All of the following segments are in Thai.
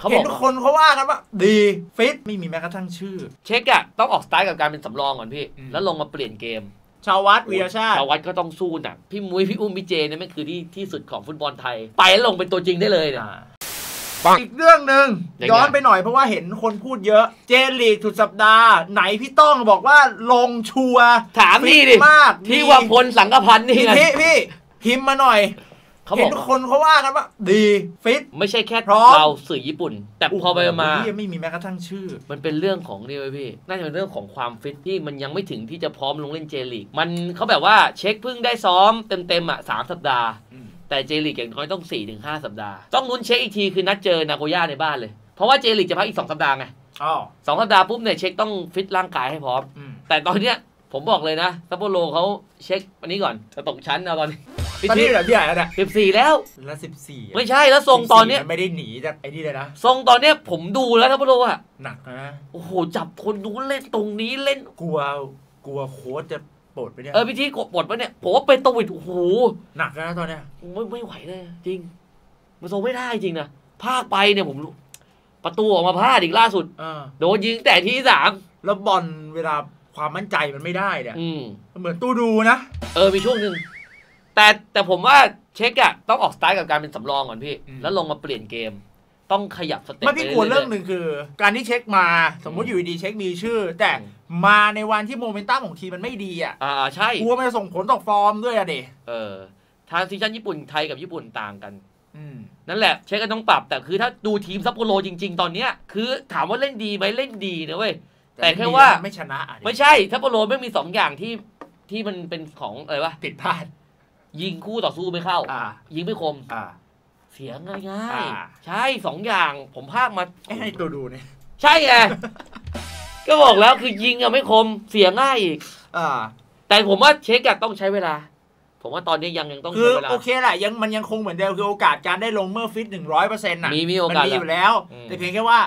เขาบเห็อกนคนเขาว่ากันว่าดีฟิตไม่มีแม้กระทั่งชื่อ เช็คอะต้องออกสไตล์กับการเป็นสำรองก่อนพี่ อืม แล้วลงมาเปลี่ยนเกมชาววัดวีรชาติ ชาววัดก็ต้องสู้หนักพี่มุ้ยพี่อุ้มพี่เจเนี่ยมันคือที่ที่สุดของฟุตบอลไทย ไปแล้วลงเป็นตัวจริงได้เลยเนี่ยอีกเรื่องหนึ่งยังไง ย้อนไปหน่อยเพราะว่าเห็นคนพูดเยอะ เจนลีกสุดสัปดาห์ ไหนพี่ต้องบอกว่าลงชัวร์ถามนี่ดิฟิตมากที่ว่าพลสังกพันธ์นี่พี่ไงพี่พี่พิมพ์มาหน่อย เขาบเห็อนกคนเขาว่ากันว่า ดีฟิต ไม่ใช่แค่พร้อม เราสื่อญี่ปุ่น แต่พอไปมา โโหพี่ไม่มีแม้กระทั่งชื่อ มันเป็นเรื่องของนี่เว้ยพี่ น่าจะเป็นเรื่องของความฟิตที่มันยังไม่ถึงที่จะพร้อมลงเล่นเจลีก มันเขาแบบว่าเช็คเพิ่งได้ซ้อมเต็มๆอะสามสัปดาห์แต่เจลีกอย่างน้อยต้อง4ี่ถึงหสัปดาห์ ต้องลุ้นเช็คอีกทีคือนัดเจอนาโกย่าในบ้านเลย เพราะว่าเจลีกจะพักอีก 2 สัปดาห์ไงอ๋อสองสัปดาห์ปุ๊บเนี่ยเช็คต้องฟิตร่างกายให้พร้อม อืมแต่ตอนเนี้ยผมบอกเลยนะซัปโปโรเขาเช็คอันนี้ก่อนจะตกชั้นเอาตอนนี้ ตอนนี้เหรอพี่ใหญ่แล้วเนี่ยสิบสี่แล้ว ละสิบสี่ไม่ใช่แล้วทรงตอนเนี้ยไม่ได้หนีจากไอ้นี่เลยนะทรงตอนเนี้ยผมดูแล้วซัปโปโรอะหนักนะโอ้โหจับคนนู้นเล่นตรงนี้เล่นกลัวกลัวโค้ชจะปลดไปเนี่ยเออพิธีกดบทวะเนี่ยผมว่าเป็นตวิดโอ้โหหนักนะตอนเนี้ยไม่ไม่ไหวเลยจริง มันทรงไม่ได้จริงนะภาคไปเนี่ยผมรู้ประตูออกมาพลาดอีกล่าสุดเออโดนยิงแต่ที่สามแล้วบอลเวลาความมั่นใจมันไม่ได้เนี่ยอืมมันเหมือนตู้ดูนะ เออมีช่วงหนึ่ง แต่แต่ผมว่าเช็คอะต้องออกสไตล์กับการเป็นสำรองก่อนพี่ อืม แล้วลงมาเปลี่ยนเกม ต้องขยับ step ไม่พี่กลัวไปยๆเรื่องหนึ่งคือ การที่เช็คมาสมมุติอยู่ดีๆเช็คมีชื่อ แต่อืมมาในวันที่โมเมนตัมของทีมมันไม่ดีอะอ่าใช่ กลัวมันจะส่งผลต่อฟอร์มด้วยอะเดเออทาง season ญี่ปุ่นไทยกับญี่ปุ่นต่างกัน อืม นั่นแหละเช็คก็ต้องปรับแต่คือถ้าดูทีมซัปโปโรจริง ๆ ตอนเนี้ยคือถามว่าเล่นดีไหมเล่นดีนะเว้ย แต่แค่ว่า ไม่ชนะอะดิไม่ใช่ซัปโปโรไม่มีสองอย่างที่ที่มันเป็นของอะไรวะ ผิดพลาด ยิงคู่ต่อสู้ไม่เข้า อ่า ยิงไม่คม อ่า เสียง่ายง่ายอ่า ใช่สองอย่างผมภาคมา ไอ้ให้ตัวดูเนี่ย ใช่ไง ก็บอกแล้วคือยิงอะไม่คมเสียง่ายอีก อ่า แต่ผมว่าเช็คอะต้องใช้เวลา ผมว่าตอนนี้ยังยังต้องคือใช้เวลา โอเคแหละยังมันยังคงเหมือนเดิมคือโอกาสการได้ลงเมื่อฟิตหนึ่งร้อยเปอร์เซ็นต์่ะมีมีโอกาสนมีอยู่แล้ว อืม แต่เพียงแค่ว่า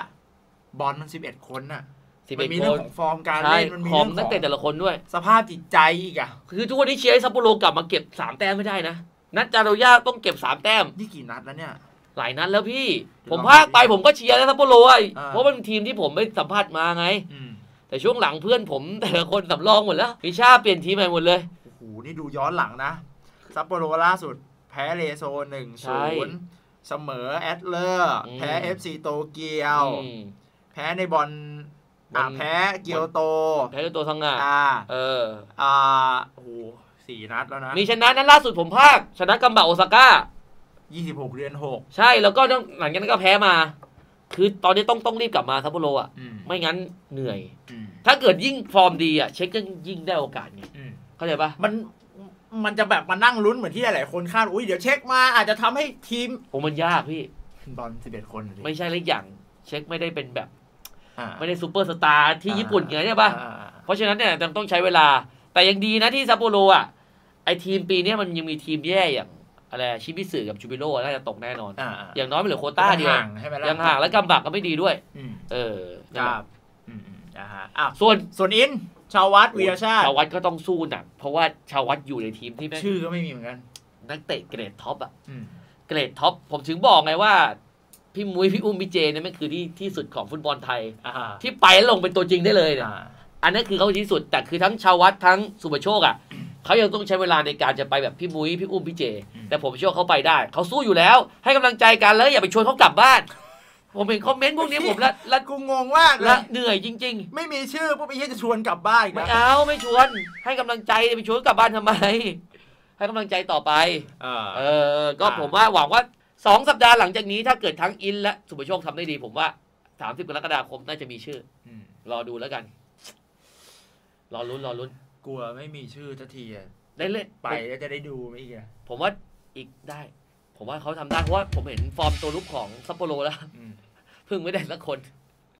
บอลมันสิบเอ็ดคนน่ะ สิบมัเอ็ดมีคเรื่อนงของฟอร์มการใช่เล่นมันมีขอเรื่องงขนักองเตะแต่ละคนด้วย สภาพจิตใจอีกอะ คือทุกวันนี้เชียร์ให้ซัปโปโรกลับมาเก็บสามแต้มไม่ได้นะนัดจาโรย่าต้องเก็บสามแต้ม นี่กี่นัดแล้วเนี่ย หลายนัดแล้วพี่เดี๋ยวผมลองภาคไปดูดิผมก็เชียร์นะซัปโปโรอะอ่า เพราะมันเป็นทีมที่ผมไปสัมภาษณ์มาไง อืมแต่ช่วงหลังเพื่อนผมแต่ละคนสำรองหมดแล้วพิชาเปลี่ยนทีมใหม่หมดเลย โอ้โหนี่ดูย้อนหลังนะ ซัปโปโรล่าสุด แพ้เลโซหนึ่งใช่ศูนย์เสมอแอตเลอร์ อืม แพ้เอฟซีโตเกียว อืม แพ้ในบอลบ อลอ่าแพ้เกียวโต แพ้ด้วยตัวทั้งงานอ่า เออ อ่าโอ้โหสี่นัดแล้วนะ มีชนะนั้นล่าสุดผมภาค ชนะกัมบะโอซาก้ายี่สิบหกเดือนหกใช่แล้วก็ต้องหลังจากนั้นก็แพ้มา คือตอนนี้ต้องต้องรีบกลับมาซัปโปโรอะอืมไม่งั้นเหนื่อยอืมถ้าเกิดยิ่งฟอร์มดีอะ เช็คก็ยิ่งได้โอกาสไงอืมเข้าใจปะมันมันจะแบบมานั่งลุ้นเหมือนที่หลายๆคนคาด อุ้ยเดี๋ยวเช็คมาอาจจะทำให้ทีม โอ้มันยากพี่บอลสิบเอ็ดคนเลยไม่ใช่เล็กอย่าง เช็คไม่ได้เป็นแบบอ่า ไม่ได้ซูเปอร์สตาร์ที่ญี่ปุ่นไงใช่ปะอ่าเพราะฉะนั้นเนี่ยยังต้องใช้เวลา แต่ยังดีนะที่ซัปโปโรอะไอทีมปีเนี้ยมันยังมีทีมแย่อย่างอะไรชิมิสึกับจูบิโร่น่าจะตกแน่นอนอ่าอย่างน้อยไม่เหลือโควต้าเดียวห่างใช่ไหมล่ะยังห่างและกัมบะก็ไม่ดีด้วยอืมเออคนั่นแหรัละบอืมอืมอ่าฮะอ้าวส่วนส่วนอินชาววัฒน์วีระชาติชาววัฒน์ก็ต้องสู้หนักเพราะว่าชาววัฒน์อยู่ในทีมที่แม่งชื่อก็ไม่มีเหมือนกัน นักเตะเกรด top อะอืมเกรด top ผมถึงบอกไงว่า พี่มุ้ยพี่อุ้มพี่เจเนี่ยแม่งคือที่ที่สุดของฟุตบอลไทยอ่าที่ไปแล้วลงเป็นตัวจริงได้เลยเนี่ยอ่าอันนั้นคือเขาที่สุดแต่คือทั้งชาววัฒน์ทั้งสุภโชคอะเขายังต้องใช้เวลาในการจะไปแบบพี่มุ้ยพี่อุ้มพี่เจ แต่ผมเชื่อว่าเขาไปได้ เขาสู้อยู่แล้ว ให้กำลังใจกันแล้วอย่าไปชวนเขากลับบ้าน ผมเห็นคอมเมนต์พวกนี้ผมละละกูงงมากเลละยเหนื่อยจริง ๆ ไม่มีชื่อพวกพี่จะชวนกลับบ้านอีกไม่นะเอาไม่ชวน ให้กำลังใจไปชวนกลับบ้านทำไม ให้กำลังใจต่อไปเออเออก็ผมว่าหวังว่า สองสัปดาห์หลังจากนี้ถ้าเกิดทั้งอินและสุภโชคทำได้ดีผมว่าสามสิบกรกฎาคมน่าจะมีชื่อมรอดูแล้วกัน รอลุ้นรอลุ้น กลัวไม่มีชื่อสักทีอะได้เล่นไปแล้วจะได้ดูไหมอีกอะผมว่าอีกได้ ผมว่าเขาทำได้เพราะว่าผมเห็นฟอร์มตัวลุกของซัปโปโรแล้วอืมเพิ่งไม่ได้สักคนอ